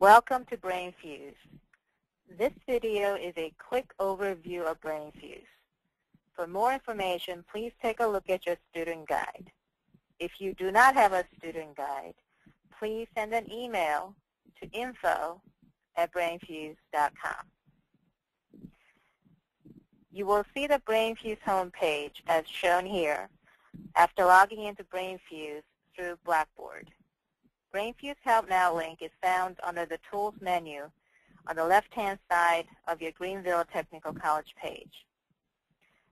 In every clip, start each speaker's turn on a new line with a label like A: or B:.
A: Welcome to BrainFuse. This video is a quick overview of BrainFuse. For more information, please take a look at your student guide. If you do not have a student guide, please send an email to info at brainfuse.com. You will see the BrainFuse homepage as shown here after logging into BrainFuse through Blackboard. BrainFuse Help Now link is found under the Tools menu on the left-hand side of your Greenville Technical College page.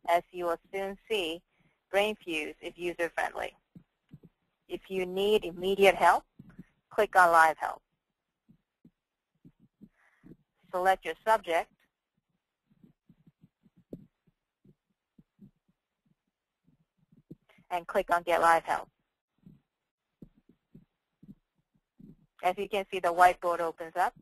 A: As you will soon see, BrainFuse is user-friendly. If you need immediate help, click on Live Help. Select your subject, and click on Get Live Help. As you can see, the whiteboard opens up.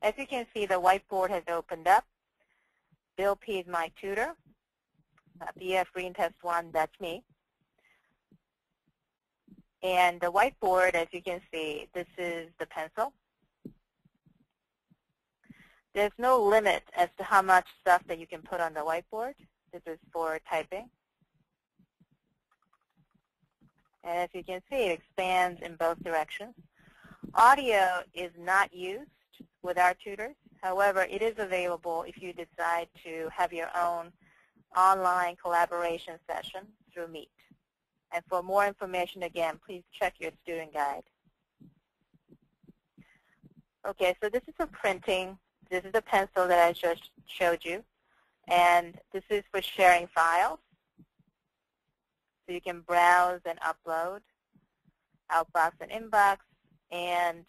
A: As you can see, the whiteboard has opened up. Bill P is my tutor. Uh, BF Green Test 1, that's me. And the whiteboard, as you can see, this is the pencil. There's no limit as to how much stuff that you can put on the whiteboard. This is for typing. And as you can see, it expands in both directions. Audio is not used with our tutors. However, it is available if you decide to have your own online collaboration session through Meet. And for more information, again, please check your student guide. Okay, so this is a printing this is the pencil that I just showed you. And this is for sharing files. So you can browse and upload outbox and inbox. And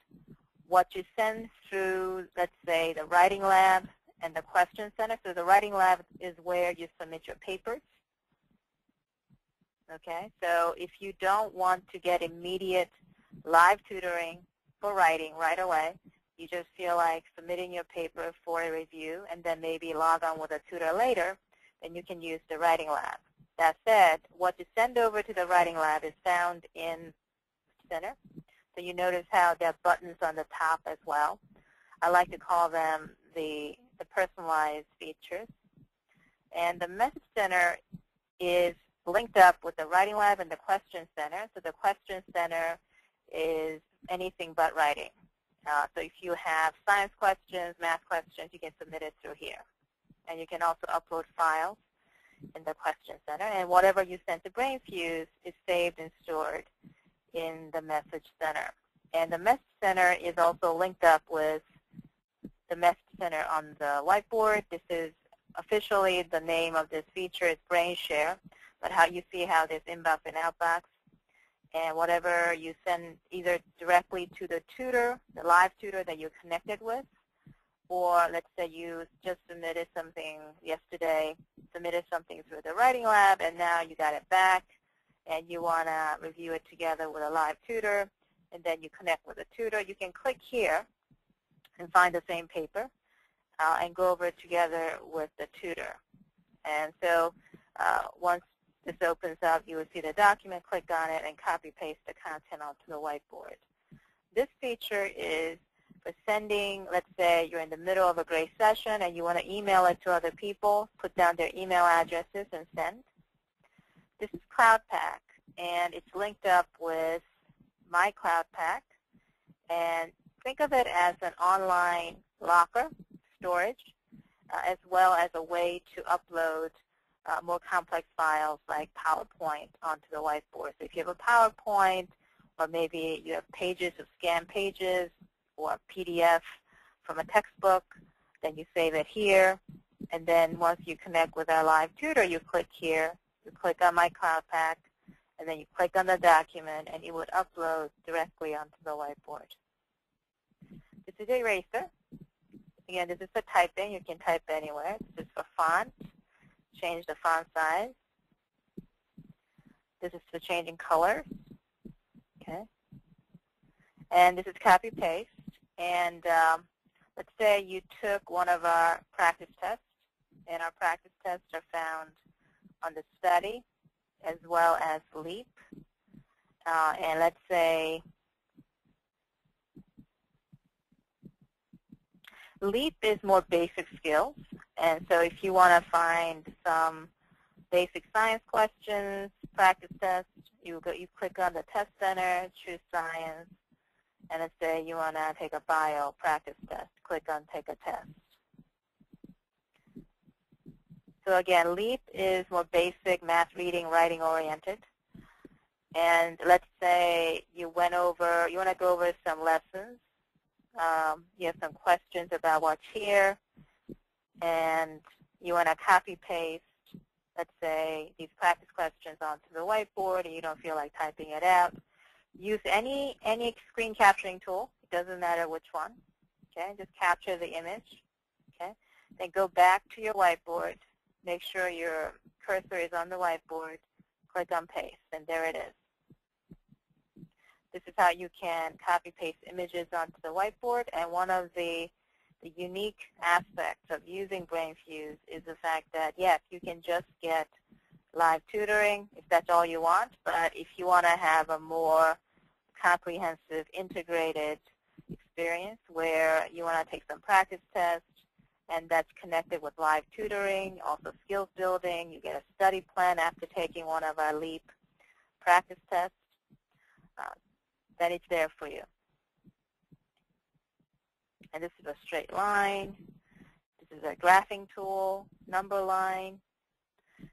A: what you send through, let's say, the Writing Lab and the Question Center. So the Writing Lab is where you submit your papers. Okay, so if you don't want to get immediate live tutoring for writing right away, you just feel like submitting your paper for a review and then maybe log on with a tutor later, then you can use the Writing Lab. That said, what you send over to the Writing Lab is found in Center. So you notice how there are buttons on the top as well. I like to call them the, the personalized features. And the Message Center is linked up with the Writing Lab and the Question Center. So the Question Center is anything but writing. Uh, so if you have science questions, math questions, you can submit it through here. And you can also upload files in the Question Center. And whatever you send to BrainFuse is saved and stored in the Message Center. And the Message Center is also linked up with the Message Center on the whiteboard. This is officially the name of this feature is BrainShare. But how you see how there's inbox and outbox and whatever you send either directly to the tutor, the live tutor that you're connected with, or let's say you just submitted something yesterday, submitted something through the Writing Lab, and now you got it back, and you want to review it together with a live tutor, and then you connect with the tutor. You can click here and find the same paper uh, and go over it together with the tutor. And so uh, once this opens up. You will see the document, click on it, and copy-paste the content onto the whiteboard. This feature is for sending, let's say you're in the middle of a great session and you want to email it to other people, put down their email addresses and send. This is CloudPak, and it's linked up with My CloudPak. And think of it as an online locker storage, uh, as well as a way to upload uh, more complex files like PowerPoint onto the whiteboard. So if you have a PowerPoint or maybe you have pages of scanned pages or a PDF from a textbook, then you save it here. And then once you connect with our live tutor, you click here, you click on My CloudPak, and then you click on the document, and it would upload directly onto the whiteboard. This is Eraser. Again, this is for typing. You can type anywhere. This is for font change the font size. This is for changing colors. Okay. And this is copy paste. And um, let's say you took one of our practice tests, and our practice tests are found on the study as well as LEAP. Uh, and let's say LEAP is more basic skills. And so if you want to find some basic science questions, practice tests, you go, you click on the test center, choose science, and let's say you want to take a bio practice test. Click on take a test. So again, LEAP is more basic math reading, writing oriented. And let's say you went over, you want to go over some lessons. Um, you have some questions about what's here, and you want to copy paste, let's say, these practice questions onto the whiteboard, and you don't feel like typing it out. Use any any screen capturing tool. It doesn't matter which one. Okay, just capture the image. Okay, then go back to your whiteboard. Make sure your cursor is on the whiteboard. Click on paste, and there it is. This is how you can copy-paste images onto the whiteboard. And one of the, the unique aspects of using BrainFuse is the fact that, yes, you can just get live tutoring if that's all you want. But if you want to have a more comprehensive, integrated experience where you want to take some practice tests, and that's connected with live tutoring, also skills building. You get a study plan after taking one of our LEAP practice tests. Uh, that it's there for you. And this is a straight line. This is a graphing tool, number line.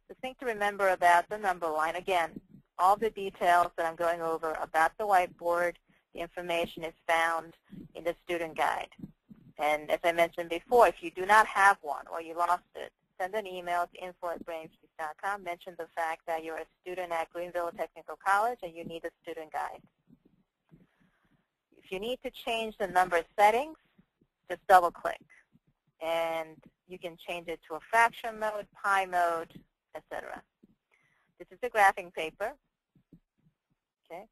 A: The thing to remember about the number line, again, all the details that I'm going over about the whiteboard, the information is found in the student guide. And as I mentioned before, if you do not have one or you lost it, send an email to info at brainfuse.com. Mention the fact that you're a student at Greenville Technical College and you need a student guide. You need to change the number settings, just double click. And you can change it to a fraction mode, pi mode, etc. This is a graphing paper. Okay.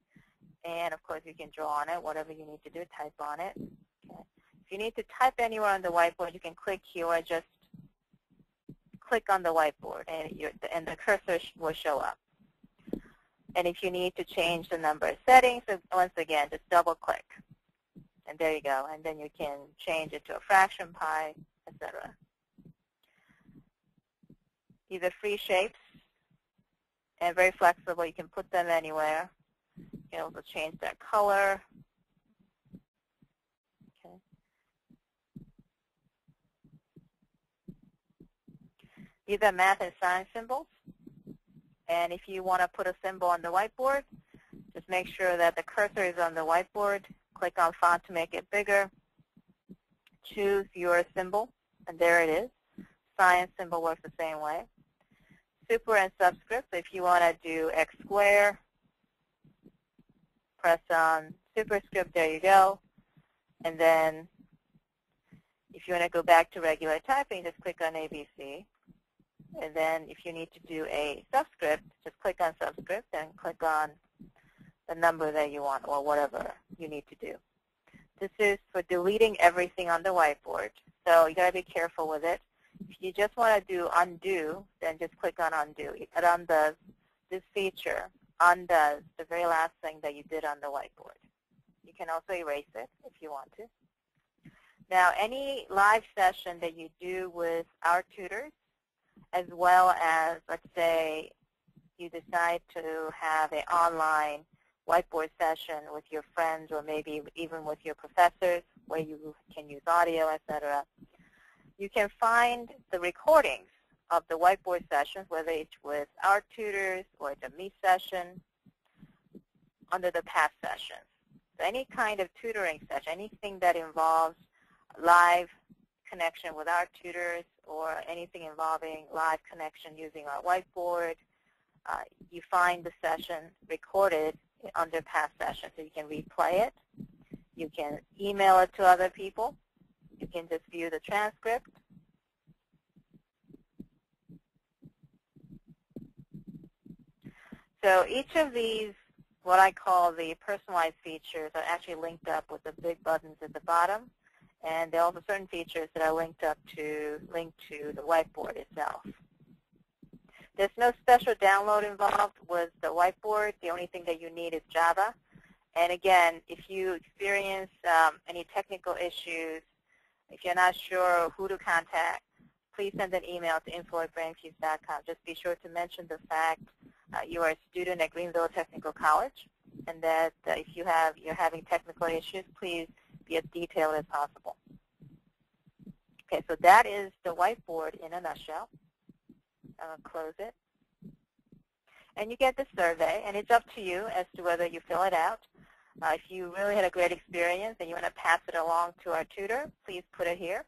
A: And of course you can draw on it, whatever you need to do, type on it. Okay. If you need to type anywhere on the whiteboard, you can click here or just click on the whiteboard and, and the cursor will show up. And if you need to change the number of settings, uh, once again, just double click. And there you go. And then you can change it to a fraction pi, etc. These are free shapes and very flexible. You can put them anywhere. You can also change their color. Okay. These are math and science symbols. And if you want to put a symbol on the whiteboard, just make sure that the cursor is on the whiteboard click on font to make it bigger. Choose your symbol, and there it is. Science symbol works the same way. Super and subscript, if you want to do x square, press on superscript, there you go. And then if you want to go back to regular typing, just click on ABC. And then if you need to do a subscript, just click on subscript and click on the number that you want or whatever you need to do. This is for deleting everything on the whiteboard. So you got to be careful with it. If you just want to do undo, then just click on undo. It undoes this feature, undoes the very last thing that you did on the whiteboard. You can also erase it if you want to. Now, any live session that you do with our tutors, as well as, let's say, you decide to have an online whiteboard session with your friends or maybe even with your professors where you can use audio, etc. You can find the recordings of the whiteboard sessions, whether it's with our tutors or it's a Meet session, under the past sessions. So any kind of tutoring session, anything that involves live connection with our tutors or anything involving live connection using our whiteboard, uh, you find the session recorded under past sessions. So you can replay it. You can email it to other people. You can just view the transcript. So each of these, what I call the personalized features, are actually linked up with the big buttons at the bottom. And there are also certain features that are linked up to linked to the whiteboard itself. There's no special download involved with the whiteboard. The only thing that you need is Java. And again, if you experience um, any technical issues, if you're not sure who to contact, please send an email to info at. Just be sure to mention the fact uh, you are a student at Greenville Technical College and that uh, if you have, you're having technical issues, please be as detailed as possible. Okay, so that is the whiteboard in a nutshell. To close it. And you get the survey, and it's up to you as to whether you fill it out. Uh, if you really had a great experience and you want to pass it along to our tutor, please put it here.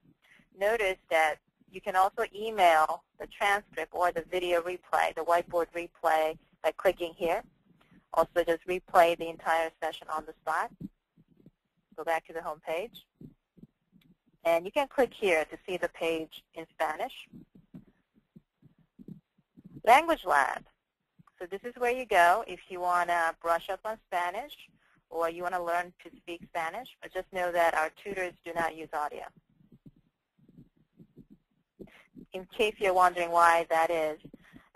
A: Notice that you can also email the transcript or the video replay, the whiteboard replay, by clicking here. Also, just replay the entire session on the spot. Go back to the home page. And you can click here to see the page in Spanish. Language Lab. So this is where you go if you want to brush up on Spanish or you want to learn to speak Spanish. But just know that our tutors do not use audio. In case you're wondering why that is,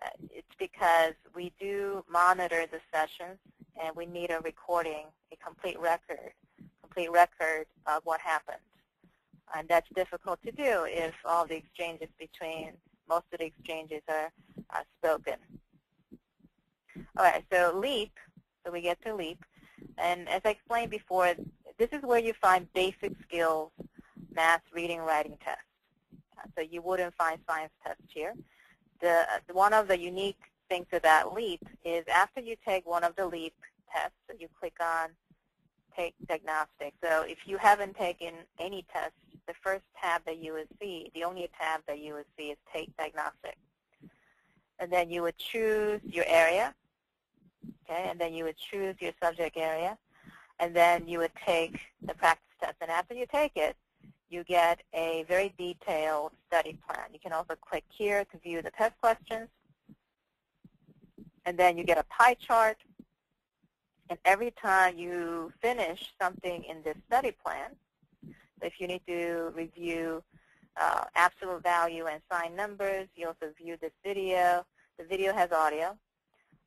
A: uh, it's because we do monitor the sessions and we need a recording, a complete record, complete record of what happened. And that's difficult to do if all the exchanges between, most of the exchanges are uh, spoken. All right, so LEAP, so we get to LEAP. And as I explained before, this is where you find basic skills, math, reading, writing tests. So you wouldn't find science tests here. The, one of the unique things about LEAP is after you take one of the LEAP tests, you click on Take Diagnostic. So if you haven't taken any tests, the first tab that you would see, the only tab that you would see is Take Diagnostic and then you would choose your area, okay, and then you would choose your subject area, and then you would take the practice test. And after you take it, you get a very detailed study plan. You can also click here to view the test questions, and then you get a pie chart, and every time you finish something in this study plan, if you need to review uh, absolute value and sign numbers. You also view this video. The video has audio.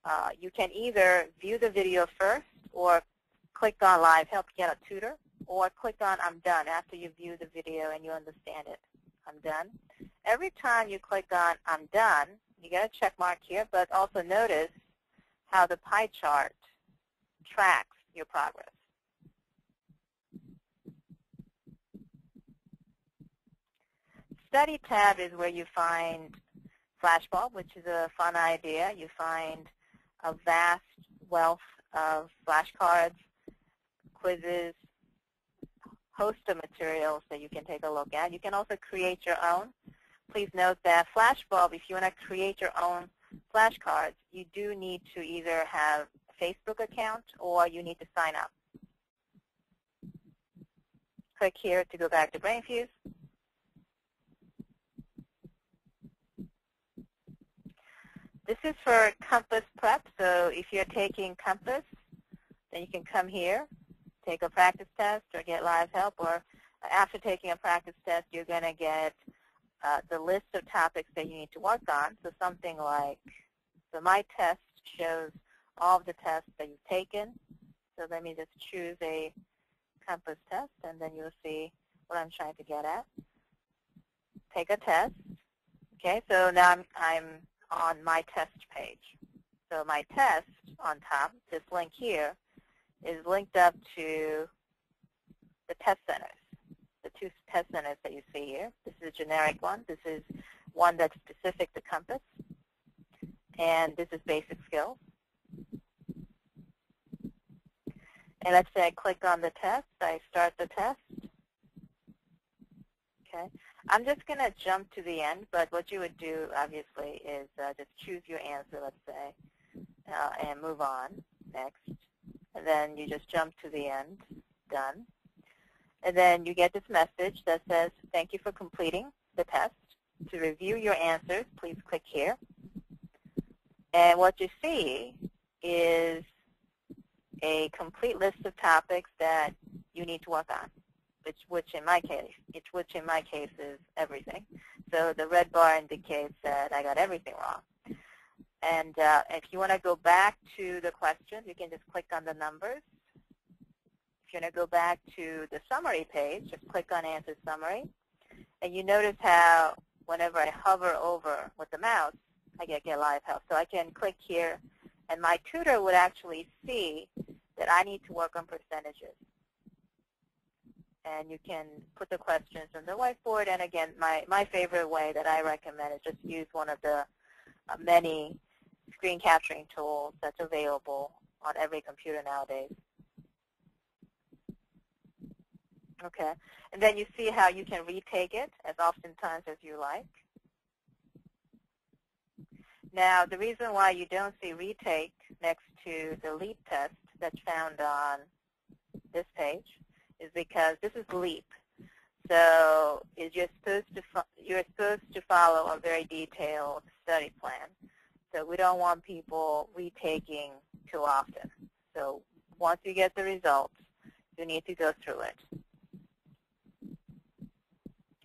A: Uh, you can either view the video first or click on Live Help Get a Tutor or click on I'm Done after you view the video and you understand it. I'm done. Every time you click on I'm done, you get a check mark here, but also notice how the pie chart tracks your progress. Study tab is where you find Flashbulb, which is a fun idea. You find a vast wealth of flashcards, quizzes, host of materials that you can take a look at. You can also create your own. Please note that Flashbulb, if you want to create your own flashcards, you do need to either have a Facebook account or you need to sign up. Click here to go back to BrainFuse. This is for Compass Prep, so if you're taking Compass, then you can come here, take a practice test or get live help, or after taking a practice test, you're going to get uh, the list of topics that you need to work on. So something like, so my test shows all of the tests that you've taken. So let me just choose a Compass test, and then you'll see what I'm trying to get at. Take a test. Okay, so now I'm, I'm on my test page. So my test on top, this link here, is linked up to the test centers, the two test centers that you see here. This is a generic one. This is one that's specific to Compass. And this is basic skills. And let's say I click on the test. I start the test. Okay. I'm just going to jump to the end, but what you would do, obviously, is uh, just choose your answer, let's say, uh, and move on next. And then you just jump to the end, done. And then you get this message that says, thank you for completing the test. To review your answers, please click here. And what you see is a complete list of topics that you need to work on. Which, which in my case, it's which in my case is everything. So the red bar indicates that I got everything wrong. And uh, if you want to go back to the question, you can just click on the numbers. If you want to go back to the summary page, just click on Answer Summary. And you notice how whenever I hover over with the mouse, I get, get live help. So I can click here, and my tutor would actually see that I need to work on percentages. And you can put the questions on the whiteboard. And again, my, my favorite way that I recommend is just use one of the uh, many screen capturing tools that's available on every computer nowadays. Okay, and then you see how you can retake it as often times as you like. Now, the reason why you don't see retake next to the LEAP test that's found on this page is because this is LEAP. So you're supposed to you're supposed to follow a very detailed study plan. So we don't want people retaking too often. So once you get the results, you need to go through it.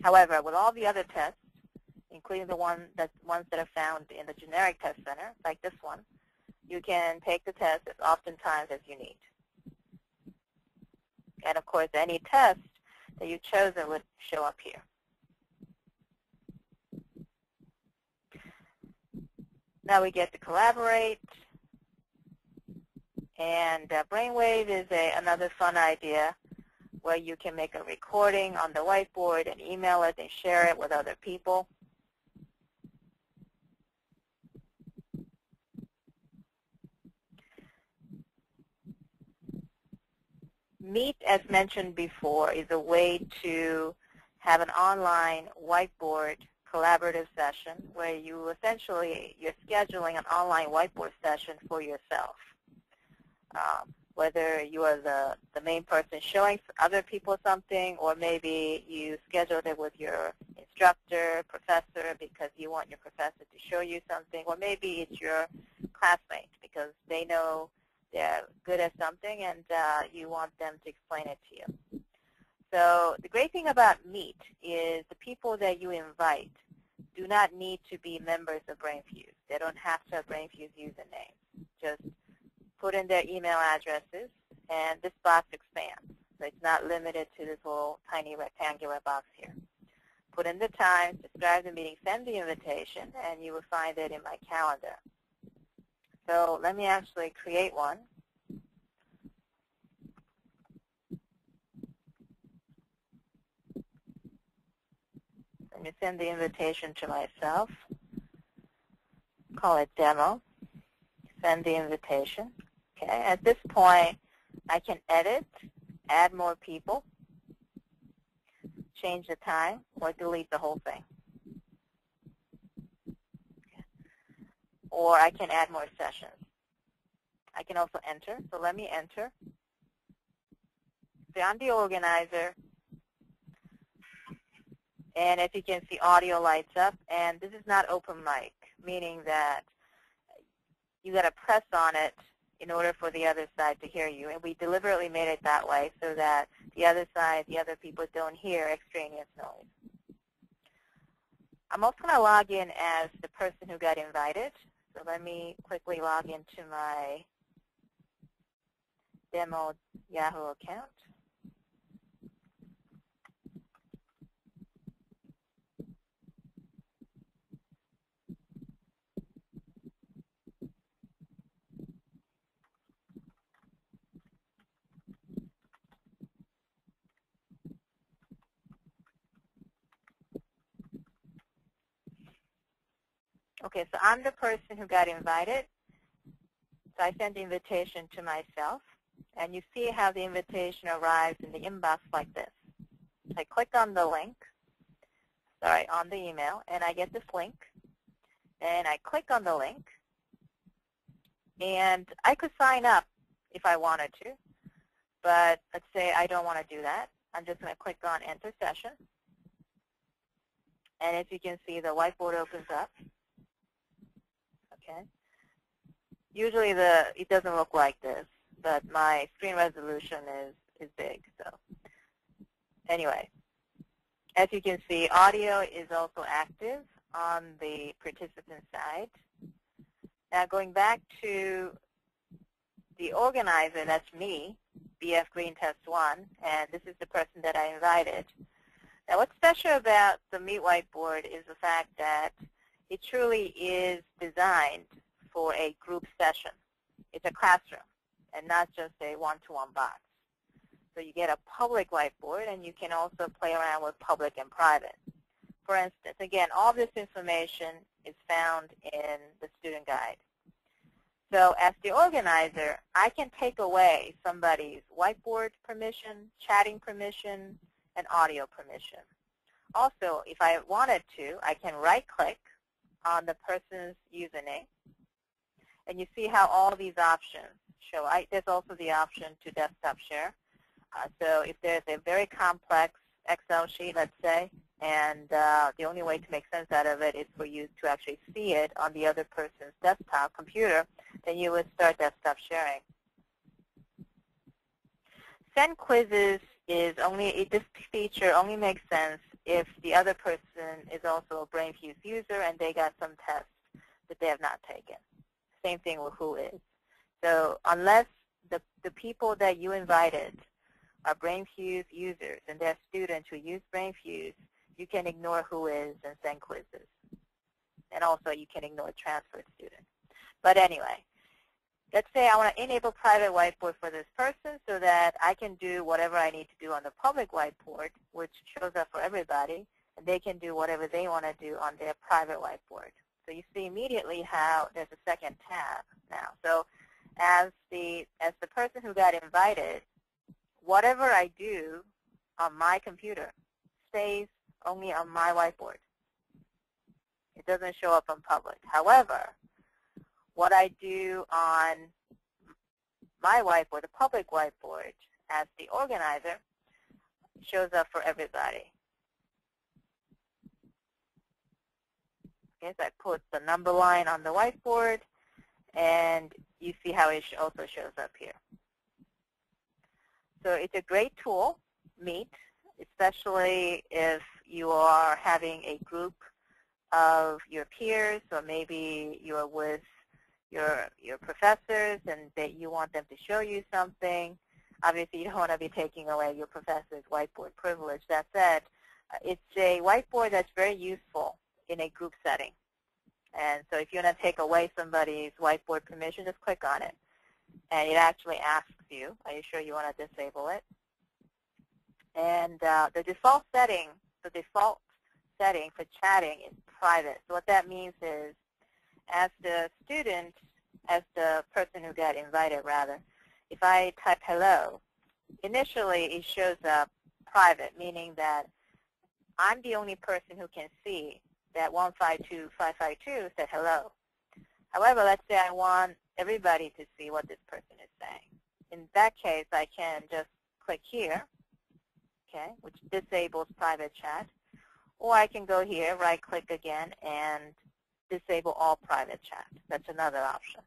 A: However, with all the other tests, including the one that, ones that are found in the generic test center, like this one, you can take the test as often times as you need. And of course, any test that you've chosen would show up here. Now we get to collaborate. And uh, Brainwave is a, another fun idea where you can make a recording on the whiteboard and email it and share it with other people. Meet, as mentioned before, is a way to have an online whiteboard collaborative session where you essentially, you're scheduling an online whiteboard session for yourself. Um, whether you are the, the main person showing other people something or maybe you scheduled it with your instructor, professor, because you want your professor to show you something, or maybe it's your classmate because they know they're good at something and uh, you want them to explain it to you. So the great thing about Meet is the people that you invite do not need to be members of BrainFuse. They don't have to have BrainFuse usernames. Just put in their email addresses, and this box expands. So it's not limited to this little tiny rectangular box here. Put in the time, describe the meeting, send the invitation, and you will find it in my calendar. So let me actually create one. Let me send the invitation to myself. Call it demo. Send the invitation. Okay, at this point, I can edit, add more people, change the time, or delete the whole thing. Or I can add more sessions. I can also enter. So let me enter. So I'm the organizer. And as you can see, audio lights up. And this is not open mic, meaning that you got to press on it in order for the other side to hear you. And we deliberately made it that way so that the other side, the other people don't hear extraneous noise. I'm also going to log in as the person who got invited. So let me quickly log into my demo Yahoo account. Okay, so I'm the person who got invited. So I sent the invitation to myself. And you see how the invitation arrives in the inbox like this. I click on the link, sorry, on the email, and I get this link. And I click on the link. And I could sign up if I wanted to. But let's say I don't want to do that. I'm just going to click on Enter Session. And as you can see, the whiteboard opens up. Okay. Usually the it doesn't look like this, but my screen resolution is is big. So anyway, as you can see, audio is also active on the participant side. Now going back to the organizer, that's me, BF Green Test 1, and this is the person that I invited. Now what's special about the Meet Whiteboard is the fact that it truly is designed for a group session. It's a classroom and not just a one-to-one -one box. So you get a public whiteboard, and you can also play around with public and private. For instance, again, all this information is found in the student guide. So as the organizer, I can take away somebody's whiteboard permission, chatting permission, and audio permission. Also, if I wanted to, I can right-click on the person's username, and you see how all these options show. I, there's also the option to desktop share. Uh, so if there's a very complex Excel sheet, let's say, and uh, the only way to make sense out of it is for you to actually see it on the other person's desktop computer, then you would start desktop sharing. Send quizzes is only, this feature only makes sense if the other person is also a BrainFuse user and they got some tests that they have not taken. Same thing with who is. So unless the, the people that you invited are BrainFuse users and they're students who use BrainFuse, you can ignore who is and send quizzes. And also you can ignore transferred students. But anyway, let's say I want to enable private whiteboard for this person so that I can do whatever I need to do on the public whiteboard, which shows up for everybody, and they can do whatever they want to do on their private whiteboard. So you see immediately how there's a second tab now. So as the as the person who got invited, whatever I do on my computer stays only on my whiteboard. It doesn't show up on public. However, what I do on my whiteboard, the public whiteboard, as the organizer, shows up for everybody. Okay, so I put the number line on the whiteboard, and you see how it also shows up here. So it's a great tool, Meet, especially if you are having a group of your peers, or maybe you're with your your professors and that you want them to show you something. Obviously, you don't want to be taking away your professor's whiteboard privilege. That said, it's a whiteboard that's very useful in a group setting. And so if you want to take away somebody's whiteboard permission, just click on it. And it actually asks you, are you sure you want to disable it? And uh, the default setting, the default setting for chatting is private. So what that means is as the student, as the person who got invited rather, if I type hello, initially it shows up private, meaning that I'm the only person who can see that 152552 said hello. However, let's say I want everybody to see what this person is saying. In that case, I can just click here, okay, which disables private chat. Or I can go here, right-click again, and disable all private chat. That's another option.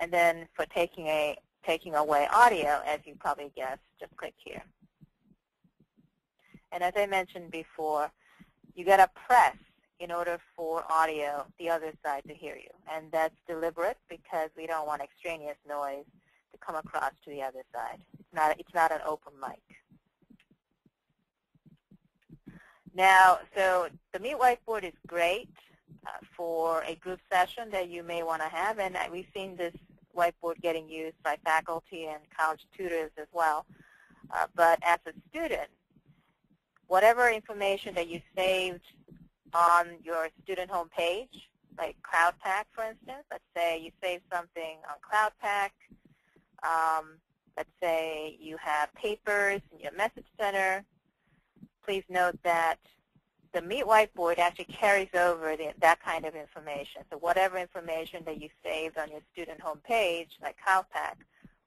A: And then for taking a taking away audio, as you probably guessed, just click here. And as I mentioned before, you got to press in order for audio, the other side to hear you. And that's deliberate because we don't want extraneous noise to come across to the other side. It's not, it's not an open mic. Now, so the Meet Whiteboard is great for a group session that you may want to have, and we've seen this whiteboard getting used by faculty and college tutors as well. Uh, but as a student, whatever information that you saved on your student home page, like CloudPak, for instance. Let's say you save something on CloudPak. Um, let's say you have papers in your message center. Please note that the Meet Whiteboard actually carries over the, that kind of information. So whatever information that you saved on your student homepage, like CloudPak,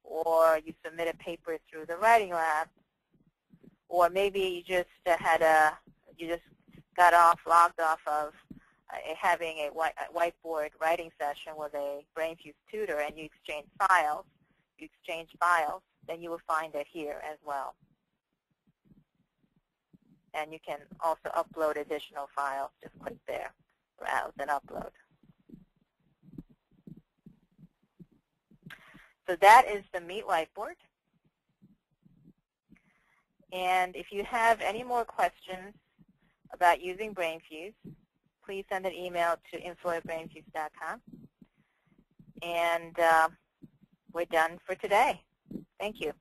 A: or you submitted papers through the Writing Lab, or maybe you just had a, you just got off, logged off of uh, having a, white, a whiteboard writing session with a BrainFuse tutor and you exchange files, you exchange files, then you will find it here as well. And you can also upload additional files. Just click there, browse, and upload. So that is the Meet whiteboard. And if you have any more questions about using BrainFuse, please send an email to info at brainfuse.com. And uh, we're done for today. Thank you.